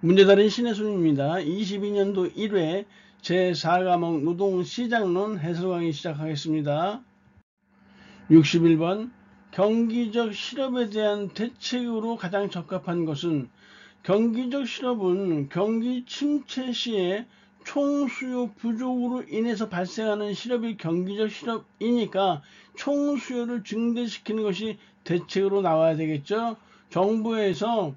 문제다린 신혜순입니다. 22년도 1회 제4과목 노동시장론 해설 강의 시작하겠습니다. 61번 경기적 실업에 대한 대책으로 가장 적합한 것은 경기적 실업은 경기 침체 시에 총수요 부족으로 인해서 발생하는 실업이 경기적 실업이니까 총수요를 증대시키는 것이 대책으로 나와야 되겠죠. 정부에서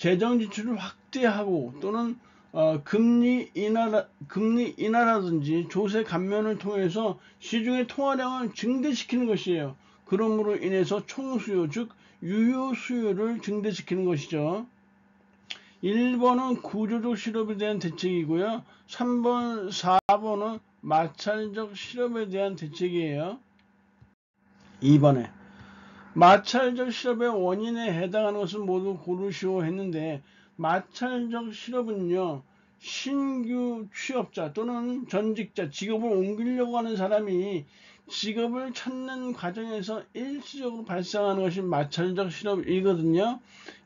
재정 지출을 확대하고 또는 어, 금리 인하 금리 인하라든지 조세 감면을 통해서 시중의 통화량을 증대시키는 것이에요. 그러므로 인해서 총수요 즉 유효 수요를 증대시키는 것이죠. 1번은 구조적 실업에 대한 대책이고요. 3번, 4번은 마찰적 실업에 대한 대책이에요. 2번에 마찰적 실업의 원인에 해당하는 것은 모두 고르시오 했는데 마찰적 실업은요 신규 취업자 또는 전직자 직업을 옮기려고 하는 사람이 직업을 찾는 과정에서 일시적으로 발생하는 것이 마찰적 실업이거든요.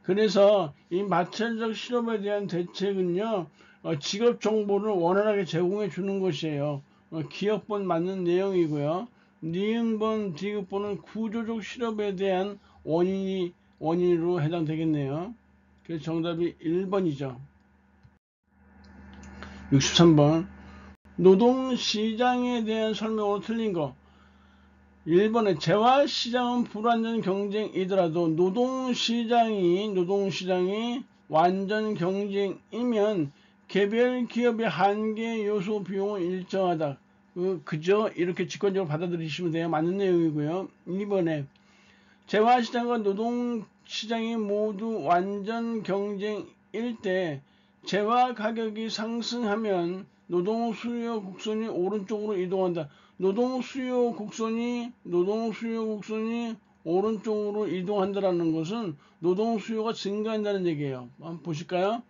그래서 이 마찰적 실업에 대한 대책은요 어, 직업 정보를 원활하게 제공해 주는 것이에요. 어, 기업번 맞는 내용이고요. 니은번, 디귿번은 구조적 실업에 대한 원인이, 원인으로 해당되겠네요. 그래서 정답이 1번이죠. 63번. 노동시장에 대한 설명으로 틀린 거. 1번에 재화시장은 불완전 경쟁이더라도 노동시장이, 노동시장이 완전 경쟁이면 개별 기업의 한계 요소 비용은 일정하다. 그, 그저 이렇게 직관적으로 받아들이시면 돼요. 맞는 내용이고요. 2번에 재화시장과 노동시장이 모두 완전 경쟁일 때 재화 가격이 상승하면 노동 수요 곡선이 오른쪽으로 이동한다. 노동 수요 곡선이 노동 수요 곡선이 오른쪽으로 이동한다라는 것은 노동 수요가 증가한다는 얘기예요. 한번 보실까요?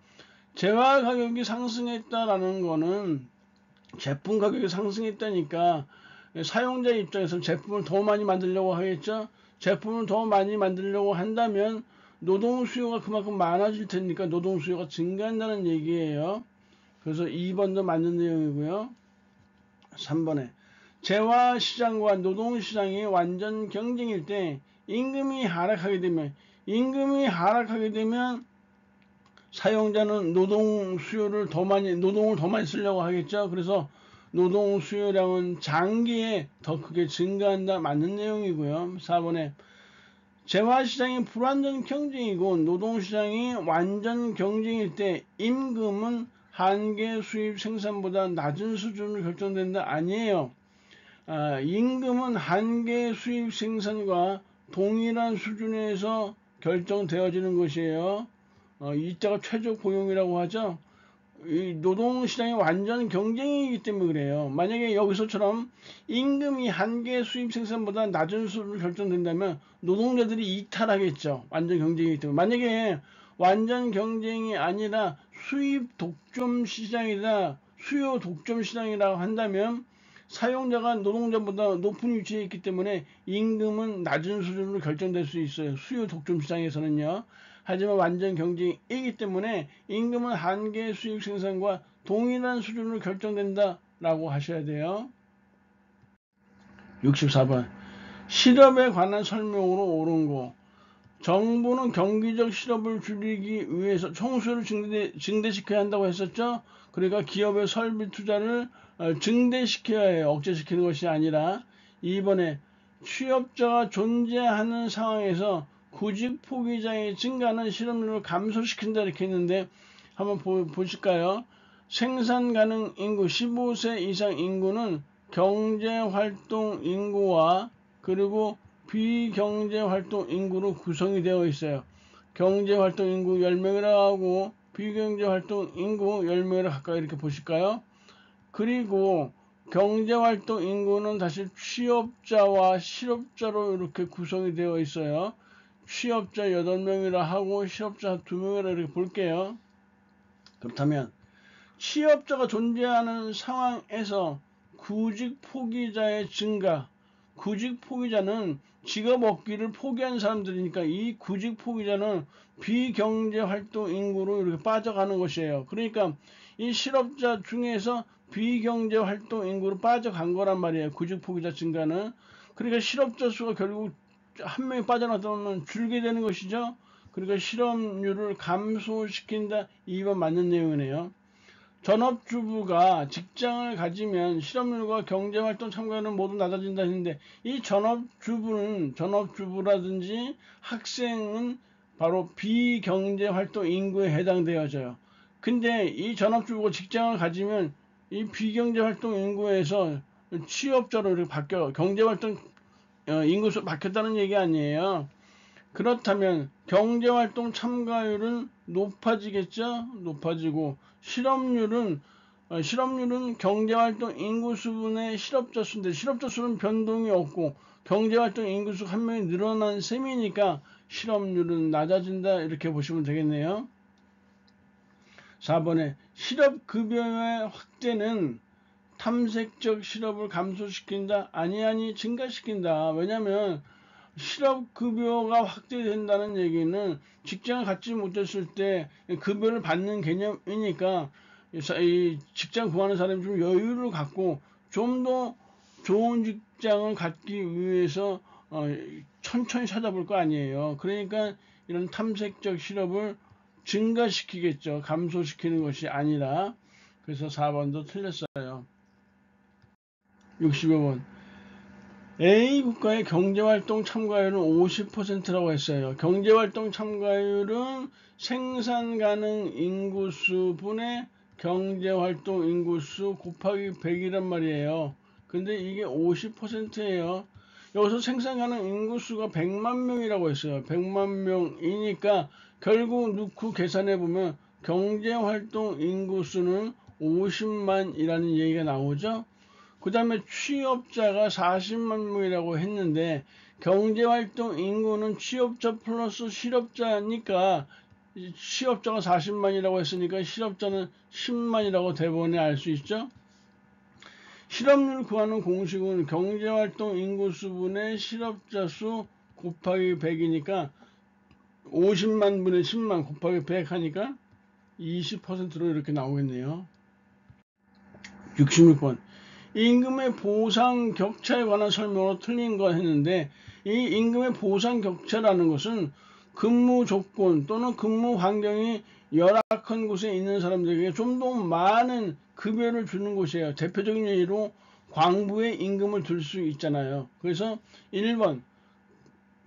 재화 가격이 상승했다라는 것은 제품 가격이 상승했다니까 사용자 입장에서 제품을 더 많이 만들려고 하겠죠. 제품을 더 많이 만들려고 한다면 노동 수요가 그만큼 많아질 테니까 노동 수요가 증가한다는 얘기예요. 그래서 2번도 맞는 내용이고요. 3번에 재화 시장과 노동 시장이 완전 경쟁일 때 임금이 하락하게 되면 임금이 하락하게 되면 사용자는 노동 수요를 더 많이 노동을 더 많이 쓰려고 하겠죠. 그래서 노동 수요량은 장기에 더 크게 증가한다 맞는 내용이고요. 4번에 재화시장이 불완전 경쟁이고 노동시장이 완전 경쟁일 때 임금은 한계 수입 생산보다 낮은 수준으로 결정된다 아니에요. 아, 임금은 한계 수입 생산과 동일한 수준에서 결정되어지는 것이에요. 어, 이자가 최저 고용이라고 하죠. 이 노동시장이 완전 경쟁이기 때문에 그래요. 만약에 여기서처럼 임금이 한계 수입 생산보다 낮은 수준으로 결정된다면 노동자들이 이탈하겠죠. 완전 경쟁이기 때문에. 만약에 완전 경쟁이 아니라 수입 독점 시장이다, 수요 독점 시장이라고 한다면 사용자가 노동자보다 높은 위치에 있기 때문에 임금은 낮은 수준으로 결정될 수 있어요. 수요 독점 시장에서는요. 하지만 완전 경쟁이기 때문에 임금은 한계 수입 생산과 동일한 수준으로 결정된다 라고 하셔야 돼요. 64번 실업에 관한 설명으로 옳은 거 정부는 경기적 실업을 줄이기 위해서 총수를 증대, 증대시켜야 한다고 했었죠. 그러니까 기업의 설비 투자를 어, 증대시켜야 해요. 억제시키는 것이 아니라 이번에 취업자가 존재하는 상황에서 구직 포기자의 증가는 실업률을 감소시킨다 이렇게 했는데 한번 보, 보실까요? 생산 가능 인구 15세 이상 인구는 경제 활동 인구와 그리고 비경제 활동 인구로 구성이 되어 있어요. 경제 활동 인구 10명이라 하고 비경제 활동 인구 10명이라 가까이 이렇게 보실까요? 그리고 경제 활동 인구는 다시 취업자와 실업자로 이렇게 구성이 되어 있어요. 취업자 8명이라 하고 실업자 2명이라 이렇게 볼게요. 그렇다면 취업자가 존재하는 상황에서 구직 포기자의 증가, 구직 포기자는 직업 얻기를 포기한 사람들이니까 이 구직 포기자는 비경제 활동 인구로 이렇게 빠져가는 것이에요. 그러니까 이 실업자 중에서 비경제 활동 인구로 빠져간 거란 말이에요. 구직 포기자 증가는. 그러니까 실업자 수가 결국 한 명이 빠져나가면 줄게 되는 것이죠. 그러니까 실업률을 감소시킨다. 2번 맞는 내용이네요. 전업주부가 직장을 가지면 실업률과 경제활동 참가는 모두 낮아진다 했는데 이 전업주부는 전업주부라든지 학생은 바로 비경제활동 인구에 해당되어져요. 근데 이 전업주부가 직장을 가지면 이 비경제활동 인구에서 취업자로 이렇게 바뀌어 경제활동 어, 인구수 바뀌었다는 얘기 아니에요. 그렇다면 경제활동 참가율은 높아지겠죠? 높아지고 실업률은 어, 실업률은 경제활동 인구수분의 실업자 수인데 실업자 수는 변동이 없고 경제활동 인구수 한 명이 늘어난 셈이니까 실업률은 낮아진다 이렇게 보시면 되겠네요. 4번에 실업급여의 확대는 탐색적 실업을 감소시킨다? 아니 아니 증가시킨다. 왜냐하면 실업급여가 확대된다는 얘기는 직장을 갖지 못했을 때 급여를 받는 개념이니까 이 직장 구하는 사람이 좀 여유를 갖고 좀 더 좋은 직장을 갖기 위해서 어 천천히 찾아볼 거 아니에요. 그러니까 이런 탐색적 실업을 증가시키겠죠. 감소시키는 것이 아니라. 그래서 4번도 틀렸어요. 65번. A 국가의 경제활동 참가율은 50%라고 했어요. 경제활동 참가율은 생산 가능 인구수 분의 경제활동 인구수 곱하기 100이란 말이에요. 근데 이게 50%예요. 여기서 생산 가능 인구수가 100만 명이라고 했어요. 100만 명이니까 결국 넣고 계산해 보면 경제활동 인구수는 50만이라는 얘기가 나오죠. 그 다음에 취업자가 40만 명이라고 했는데 경제활동 인구는 취업자 플러스 실업자니까 취업자가 40만이라고 했으니까 실업자는 10만이라고 대본에 알 수 있죠. 실업률 구하는 공식은 경제활동 인구수분의 실업자 수 곱하기 100이니까 50만 분의 10만 곱하기 100 하니까 20%로 이렇게 나오겠네요. 66번 임금의 보상 격차에 관한 설명으로 틀린 거 했는데 이 임금의 보상 격차라는 것은 근무 조건 또는 근무 환경이 열악한 곳에 있는 사람들에게 좀 더 많은 급여를 주는 곳이에요. 대표적인 예로 광부에 임금을 들 수 있잖아요. 그래서 1번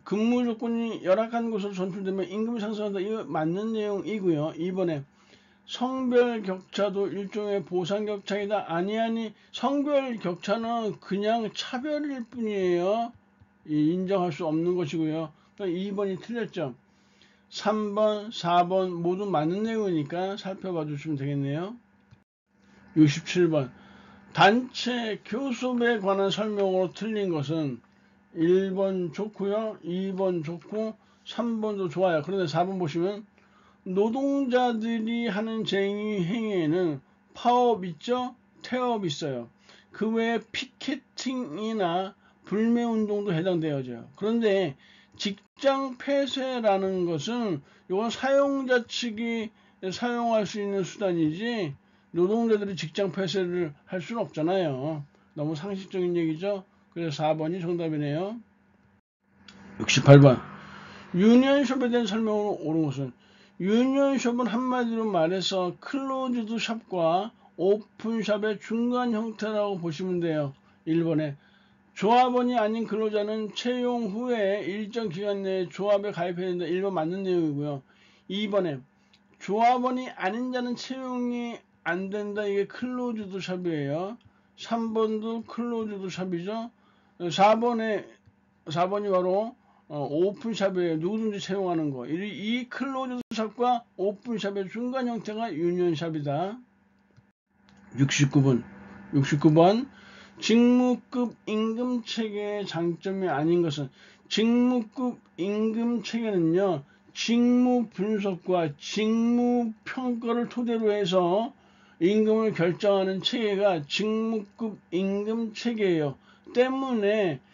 근무 조건이 열악한 곳으로 전출되면 임금이 상승한다. 이거 맞는 내용이고요. 2번에 성별 격차도 일종의 보상 격차이다. 아니 아니 성별 격차는 그냥 차별일 뿐이에요. 인정할 수 없는 것이고요. 2번이 틀렸죠. 3번, 4번 모두 맞는 내용이니까 살펴봐 주시면 되겠네요. 67번 단체 교섭에 관한 설명으로 틀린 것은 1번 좋고요. 2번 좋고 3번도 좋아요. 그런데 4번 보시면 노동자들이 하는 행위에는 파업 있죠? 태업 있어요. 그 외에 피켓팅이나 불매운동도 해당되어져요. 그런데 직장 폐쇄라는 것은 이건 사용자 측이 사용할 수 있는 수단이지 노동자들이 직장 폐쇄를 할 수는 없잖아요. 너무 상식적인 얘기죠. 그래서 4번이 정답이네요. 68번 유니언숍에 대한 설명으로 옳은 것은 유니언숍은 한마디로 말해서 클로즈드 샵과 오픈샵의 중간 형태라고 보시면 돼요. 1번에 조합원이 아닌 근로자는 채용 후에 일정 기간 내에 조합에 가입해야 된다. 1번 맞는 내용이고요. 2번에 조합원이 아닌 자는 채용이 안 된다. 이게 클로즈드 샵이에요. 3번도 클로즈드 샵이죠. 4번에 4번이 바로 어, 오픈샵에 누구든지 채용하는 거. 이, 이 클로즈 샵과 오픈샵의 중간 형태가 유니언샵이다. 69번. 69번. 직무급 임금 체계의 장점이 아닌 것은 직무급 임금 체계는요. 직무 분석과 직무 평가를 토대로 해서 임금을 결정하는 체계가 직무급 임금 체계예요. 때문에 어,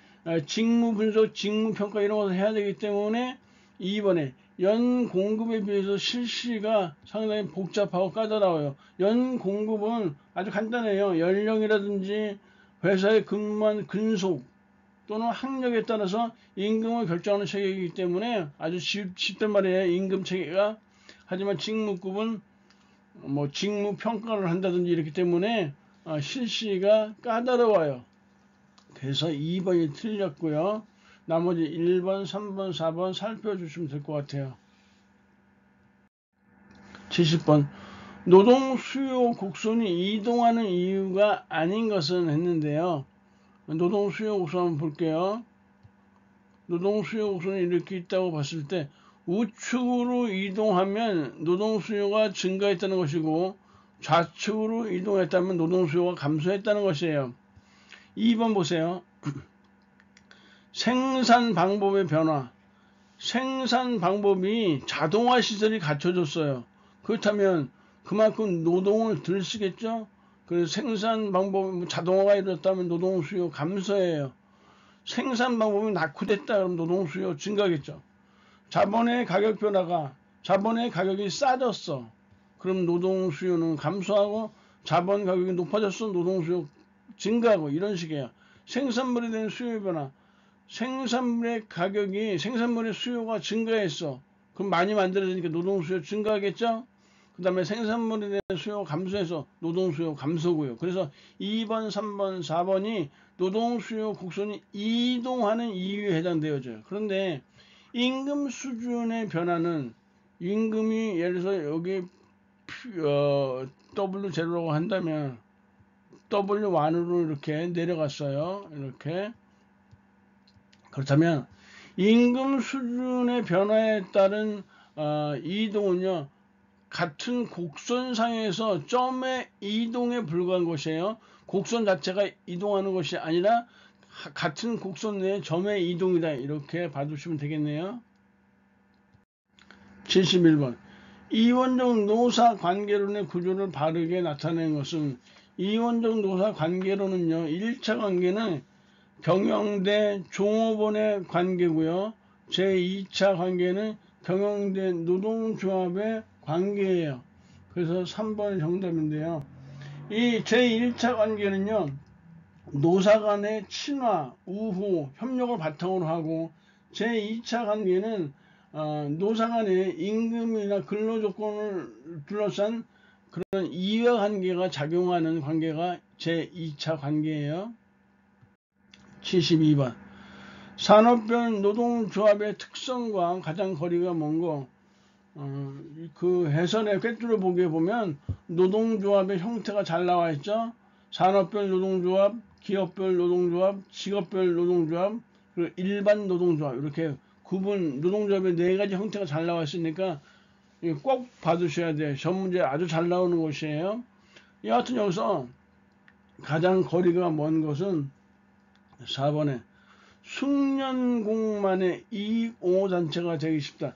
직무 분석, 직무 평가 이런 것을 해야 되기 때문에 2번에 연 공급에 비해서 실시가 상당히 복잡하고 까다로워요. 연 공급은 아주 간단해요. 연령이라든지 회사에 근무한 근속 또는 학력에 따라서 임금을 결정하는 체계이기 때문에 아주 쉽, 쉽단 말이에요. 임금 체계가. 하지만 직무급은 뭐 직무 평가를 한다든지 이렇기 때문에 어, 실시가 까다로워요. 그래서 2번이 틀렸고요. 나머지 1번, 3번, 4번 살펴주시면 될 것 같아요. 70번 노동 수요 곡선이 이동하는 이유가 아닌 것은 했는데요. 노동 수요 곡선 한번 볼게요. 노동 수요 곡선이 이렇게 있다고 봤을 때 우측으로 이동하면 노동 수요가 증가했다는 것이고 좌측으로 이동했다면 노동 수요가 감소했다는 것이에요. 2번 보세요. 생산 방법의 변화. 생산 방법이 자동화 시설이 갖춰졌어요. 그렇다면 그만큼 노동을 덜 쓰겠죠? 그래서 생산 방법이 뭐 자동화가 이뤘다면 노동 수요 감소해요. 생산 방법이 낙후됐다 그러면 노동 수요 증가겠죠. 자본의 가격 변화가 자본의 가격이 싸졌어. 그럼 노동 수요는 감소하고 자본 가격이 높아졌어. 노동 수요 증가하고 이런 식이에요. 생산물에 대한 수요 변화. 생산물의 가격이 생산물의 수요가 증가했어. 그럼 많이 만들어지니까 노동 수요 증가하겠죠? 그 다음에 생산물에 대한 수요 감소해서 노동 수요 감소고요. 그래서 2번, 3번, 4번이 노동 수요 곡선이 이동하는 이유에 해당되어져요. 그런데 임금 수준의 변화는 임금이 예를 들어서 여기 어, W0라고 한다면 W1으로 이렇게 내려갔어요. 이렇게 그렇다면 임금 수준의 변화에 따른 어, 이동은요 같은 곡선상에서 점의 이동에 불과한 것이에요. 곡선 자체가 이동하는 것이 아니라 같은 곡선 내에 점의 이동이다. 이렇게 봐두시면 되겠네요. 71번 이원적 노사 관계론의 구조를 바르게 나타낸 것은 이원적 노사 관계론은요. 1차 관계는 경영대 종업원의 관계고요. 제2차 관계는 경영대 노동조합의 관계예요. 그래서 3번 정답인데요. 이 제1차 관계는요. 노사 간의 친화, 우호, 협력을 바탕으로 하고 제2차 관계는 어, 노사 간의 임금이나 근로조건을 둘러싼 그런 이해관계가 작용하는 관계가 제2차 관계예요. 72번 산업별 노동조합의 특성과 가장 거리가 먼거 어, 그 해설의 꿰뚫어 보게 보면 노동조합의 형태가 잘 나와 있죠. 산업별 노동조합, 기업별 노동조합, 직업별 노동조합, 그리고 일반 노동조합 이렇게 구분 노동조합의 네 가지 형태가 잘 나와 있으니까 꼭 받으셔야 돼요. 전 문제 아주 잘 나오는 것이에요. 여하튼 여기서 가장 거리가 먼 것은 4번에 숙련공만의 이익옹호단체가 되기 쉽다.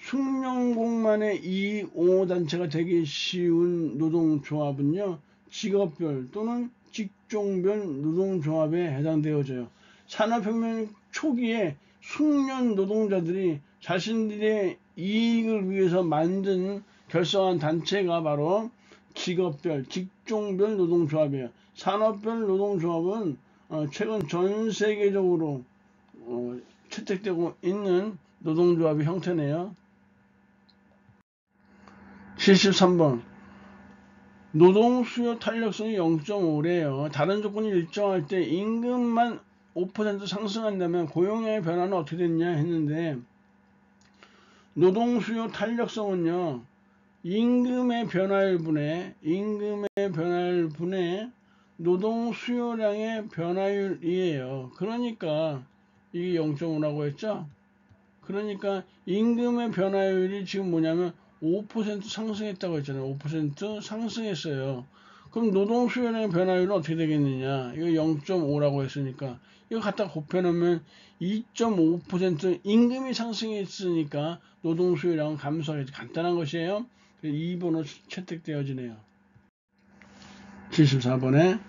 숙련공만의 이익옹호단체가 되기 쉬운 노동조합은요. 직업별 또는 직종별 노동조합에 해당되어져요. 산업혁명 초기에 숙련 노동자들이 자신들의 이익을 위해서 만든 결성한 단체가 바로 직업별, 직종별 노동조합이에요. 산업별 노동조합은 어, 최근 전 세계적으로 어, 채택되고 있는 노동조합의 형태네요. 73번 노동 수요 탄력성이 0.5래요. 다른 조건이 일정할 때 임금만 5% 상승한다면 고용의 변화는 어떻게 됐냐 했는데 노동 수요 탄력성은요. 임금의 변화율 분에 임금의 변화율 분에 노동 수요량의 변화율이에요. 그러니까 이게 0.5라고 했죠. 그러니까 임금의 변화율이 지금 뭐냐면 5% 상승했다고 했잖아요. 5% 상승했어요. 그럼 노동 수요량의 변화율은 어떻게 되겠느냐? 이거 0.5라고 했으니까 이거 갖다 곱해놓으면 2.5% 임금이 상승했으니까 노동 수요량은 감소하겠지. 간단한 것이에요. 2번으로 채택되어지네요. 74번에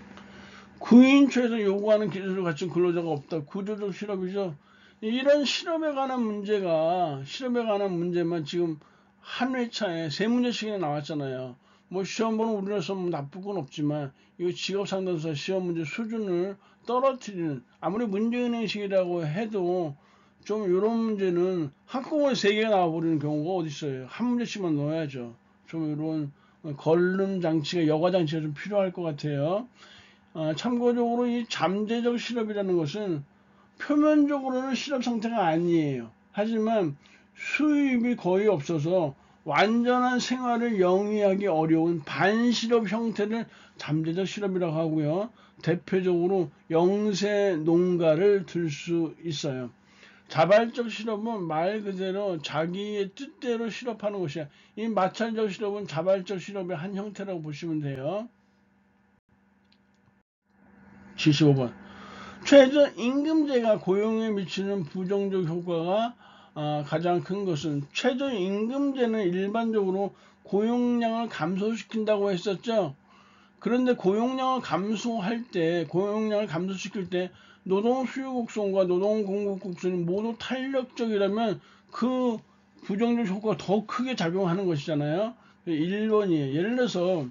구인처에서 요구하는 기술을 갖춘 근로자가 없다. 구조적 실업이죠. 이런 실업에 관한 문제가 실업에 관한 문제만 지금 한 회차에 세 문제씩이나 나왔잖아요. 뭐 시험 보는 우리로서 뭐 나쁠 건 없지만 이거 직업 상담사 시험 문제 수준을 떨어뜨리는 아무리 문제은행식이라고 해도 좀 이런 문제는 한꺼번에 세 개가 나와버리는 경우가 어디 있어요. 한 문제씩만 넣어야죠. 좀 이런 걸름 장치가 여과 장치가 좀 필요할 것 같아요. 아, 참고적으로 이 잠재적 실업이라는 것은 표면적으로는 실업 상태가 아니에요. 하지만 수입이 거의 없어서 완전한 생활을 영위하기 어려운 반실업 형태를 잠재적 실업이라고 하고요. 대표적으로 영세 농가를 들 수 있어요. 자발적 실업은 말 그대로 자기의 뜻대로 실업하는 것이야. 이 마찰적 실업은 자발적 실업의 한 형태라고 보시면 돼요. 75번. 최저임금제가 고용에 미치는 부정적 효과가 어, 가장 큰 것은 최저임금제는 일반적으로 고용량을 감소시킨다고 했었죠. 그런데 고용량을 감소할 때, 고용량을 감소시킬 때 노동 수요 곡선과 노동 공급 곡선이 모두 탄력적이라면 그 부정적 효과가 더 크게 작용하는 것이잖아요. 1번이에요. 예를 들어서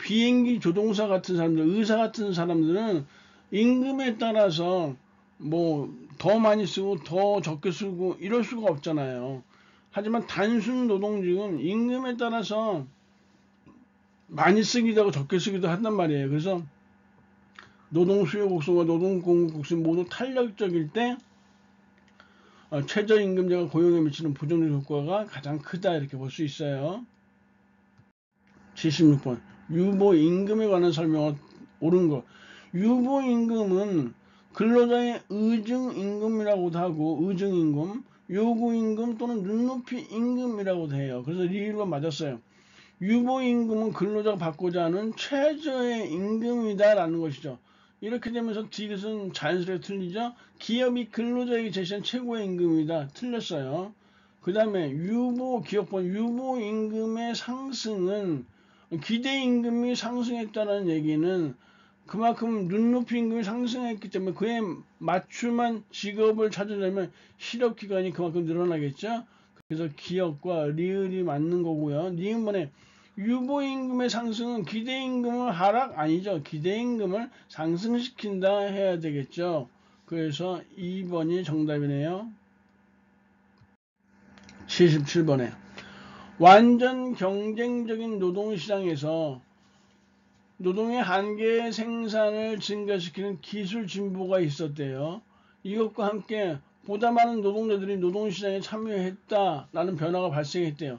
비행기 조종사 같은 사람들, 의사 같은 사람들은 임금에 따라서 뭐 더 많이 쓰고 더 적게 쓰고 이럴 수가 없잖아요. 하지만 단순 노동직은 임금에 따라서 많이 쓰기도 하고 적게 쓰기도 한단 말이에요. 그래서 노동 수요 곡선과 노동 공급 곡선 모두 탄력적일 때 어, 최저임금제가 고용에 미치는 부정적 효과가 가장 크다 이렇게 볼 수 있어요. 76번 유보임금에 관한 설명을 옳은 것. 유보임금은 근로자의 의증임금이라고도 하고 의증임금, 요구임금 또는 눈높이 임금이라고도 해요. 그래서 리일로 맞았어요. 유보임금은 근로자가 받고자 하는 최저의 임금이다라는 것이죠. 이렇게 되면서 디귿은 자연스럽게 틀리죠. 기업이 근로자에게 제시한 최고의 임금이다. 틀렸어요. 그 다음에 유보 기업권 유보 임금의 상승은 기대 임금이 상승했다는 얘기는 그만큼 눈높이 임금이 상승했기 때문에 그에 맞춤한 직업을 찾으려면 실업 기간이 그만큼 늘어나겠죠. 그래서 기업과 리을이 맞는 거고요. 니은번에 유보임금의 상승은 기대임금을 하락 아니죠. 기대임금을 상승시킨다 해야 되겠죠. 그래서 2번이 정답이네요. 77번에 완전 경쟁적인 노동시장에서 노동의 한계 생산을 증가시키는 기술 진보가 있었대요. 이것과 함께 보다 많은 노동자들이 노동시장에 참여했다라는 변화가 발생했대요.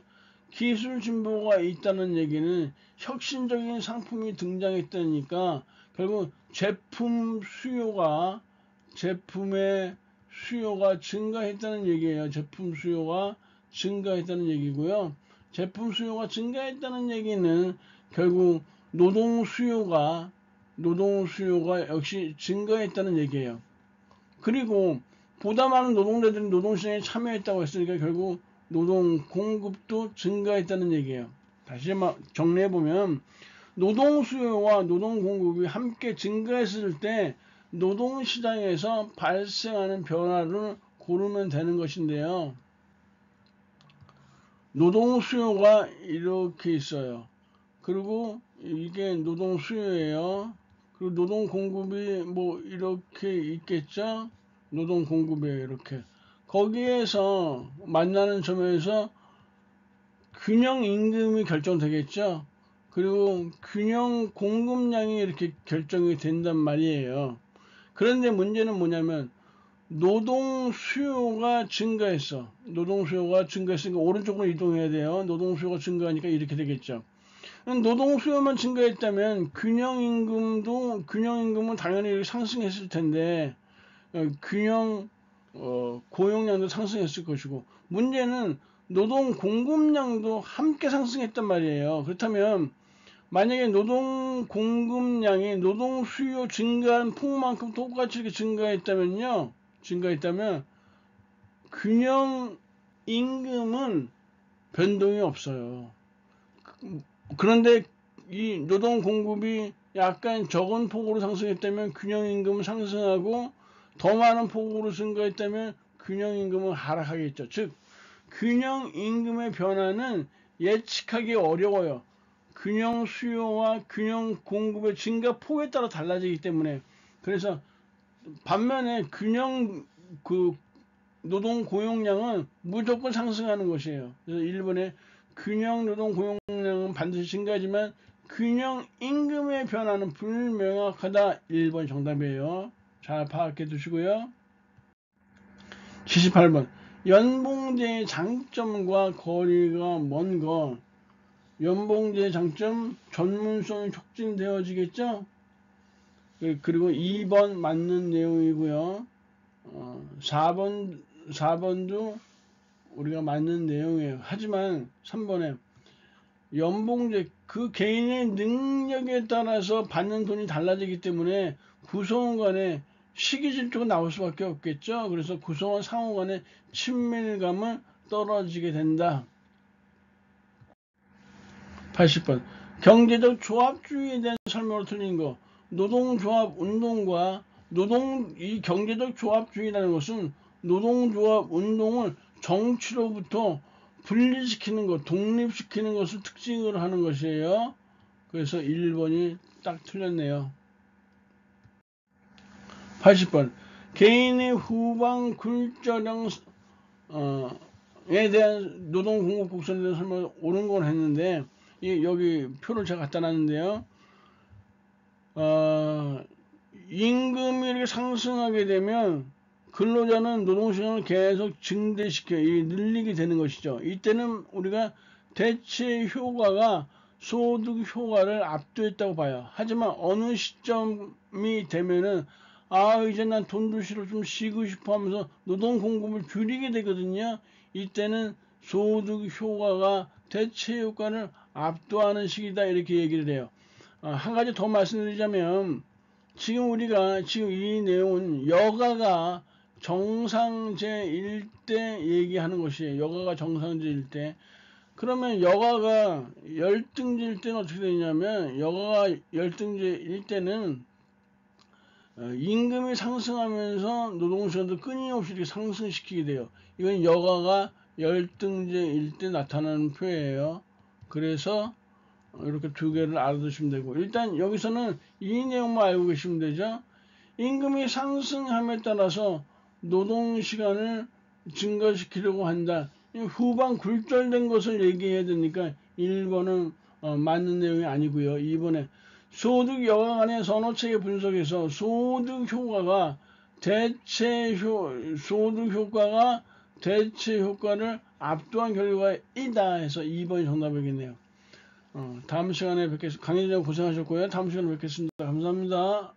기술 진보가 있다는 얘기는 혁신적인 상품이 등장했다니까 결국 제품 수요가 제품의 수요가 증가했다는 얘기예요. 제품 수요가 증가했다는 얘기고요. 제품 수요가 증가했다는 얘기는 결국 노동 수요가 노동 수요가 역시 증가했다는 얘기예요. 그리고 보다 많은 노동자들이 노동시장에 참여했다고 했으니까 결국 노동 공급도 증가했다는 얘기예요. 다시 정리해 보면 노동 수요와 노동 공급이 함께 증가했을 때 노동 시장에서 발생하는 변화를 고르면 되는 것인데요. 노동 수요가 이렇게 있어요. 그리고 이게 노동 수요예요. 그리고 노동 공급이 뭐 이렇게 있겠죠? 노동 공급이에요, 이렇게. 거기에서 만나는 점에서 균형 임금이 결정되겠죠. 그리고 균형 공급량이 이렇게 결정이 된단 말이에요. 그런데 문제는 뭐냐면 노동 수요가 증가했어. 노동 수요가 증가했으니까 오른쪽으로 이동해야 돼요. 노동 수요가 증가하니까 이렇게 되겠죠. 노동 수요만 증가했다면 균형 임금도 균형 임금은 당연히 상승했을 텐데 어, 균형 어, 고용량도 상승했을 것이고 문제는 노동 공급량도 함께 상승했단 말이에요. 그렇다면 만약에 노동 공급량이 노동 수요 증가한 폭만큼 똑같이 이렇게 증가했다면요. 증가했다면 균형 임금은 변동이 없어요. 그런데 이 노동 공급이 약간 적은 폭으로 상승했다면 균형임금은 상승하고 더 많은 폭으로 증가했다면 균형임금은 하락하겠죠. 즉 균형임금의 변화는 예측하기 어려워요. 균형 수요와 균형 공급의 증가 폭에 따라 달라지기 때문에 그래서 반면에 균형 그 노동 고용량은 무조건 상승하는 것이에요. 그래서 일본의 균형 노동 고용량은 반드시 증가하지만 균형 임금의 변화는 불명확하다. 1번 정답이에요. 잘 파악해 두시고요. 78번 연봉제의 장점과 거리가 먼 거. 연봉제의 장점 전문성이 촉진되어지겠죠? 그- 그리고 2번 맞는 내용이고요. 어, 4번 4번도 우리가 맞는 내용이에요. 하지만 3번에 연봉제 그 개인의 능력에 따라서 받는 돈이 달라지기 때문에 구성원 간에 시기 질투가 나올 수밖에 없겠죠. 그래서 구성원 상호 간의 친밀감은 떨어지게 된다. 80번 경제적 조합주의에 대한 설명을 틀린 거 노동조합 운동과 노동 이 경제적 조합주의라는 것은 노동조합 운동을 정치로부터 분리시키는 것, 독립시키는 것을 특징으로 하는 것이에요. 그래서 1번이 딱 틀렸네요. 80번 개인의 후방 굴절형 어, 에 대한 노동 공급 곡선에 대한 설명을 옳은 건 했는데 이, 여기 표를 제가 갖다 놨는데요. 어, 임금이 이렇게 상승하게 되면 근로자는 노동시간을 계속 증대시켜 이 늘리게 되는 것이죠. 이때는 우리가 대체 효과가 소득 효과를 압도했다고 봐요. 하지만 어느 시점이 되면은 아 이제 난 돈도 싫어 좀 쉬고 싶어 하면서 노동 공급을 줄이게 되거든요. 이때는 소득 효과가 대체 효과를 압도하는 시기다 이렇게 얘기를 해요. 아, 한 가지 더 말씀드리자면 지금 우리가 지금 이 내용은 여가가 정상제일 때 얘기하는 것이에요. 여가가 정상제일 때. 그러면 여가가 열등제일 때는 어떻게 되냐면 여가가 열등제일 때는 어, 임금이 상승하면서 노동시간도 끊임없이 이렇게 상승시키게 돼요. 이건 여가가 열등제일 때 나타나는 표예요. 그래서 이렇게 두 개를 알아두시면 되고 일단 여기서는 이 내용만 알고 계시면 되죠. 임금이 상승함에 따라서 노동 시간을 증가시키려고 한다. 이 후방 굴절된 것을 얘기해야 되니까 1번은 어, 맞는 내용이 아니고요. 2번에 소득 여가 간의 선호체계 분석에서 소득 효과가 대체 효 소득 효과가 대체 효과를 압도한 결과이다 해서 2번이 정답이겠네요. 어, 다음 시간에 뵙겠습니다. 강의자 고생하셨고요. 다음 시간에 뵙겠습니다. 감사합니다.